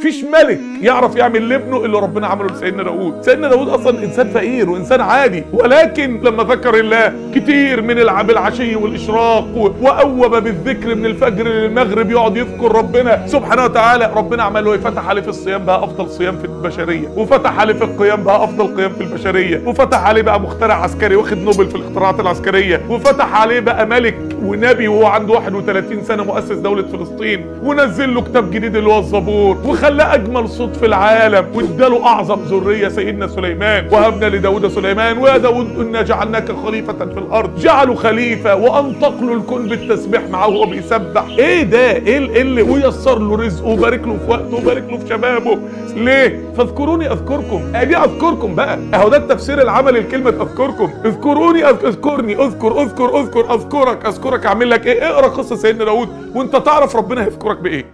فيش ملك يعرف يعمل لابنه اللي ربنا عمله لسيدنا داود سيدنا داود أصلا إنسان فقير وإنسان عادي ولكن لما ذكر الله كتير من العب العشي والإشراق وأوب بالذكر من الفجر للمغرب يقعد يذكر ربنا سبحانه وتعالى ربنا عمل له إيه؟ فتح عليه في الصيام بقى أفضل صيام في البشرية وفتح عليه في القيام بقى أفضل قيام في البشرية وفتح عليه بقى مخترع عسكري واخد نوبل في الاختراعات العسكرية وفتح عليه بقى ملك ونبي وهو عنده 31 سنة مؤسس دولة فلسطين ونزل له كتاب جديد اللي هو الزبور وخلاه أجمل صوت في العالم واداله أعظم ذرية سيدنا سليمان. وهبنا لداود سليمان ويا داود إنا جعلناك خليفة في الأرض. جعله خليفة وانطق له الكون بالتسبيح معاه وهو بيسبح إيه ده؟ إيه إيه اللي ويسر له رزقه وبارك له في وقته وبارك له في شبابه؟ ليه؟ فاذكروني أذكركم. أدي أذكركم بقى. أهو ده التفسير العملي لكلمة أذكركم. اذكروني أذكرني. اذكر اذكر اذكر أذكرك أذكرك أعمل لك إيه؟ اقرأ قصة سيدنا داود وأنت تعرف ربنا هيذكرك بإيه.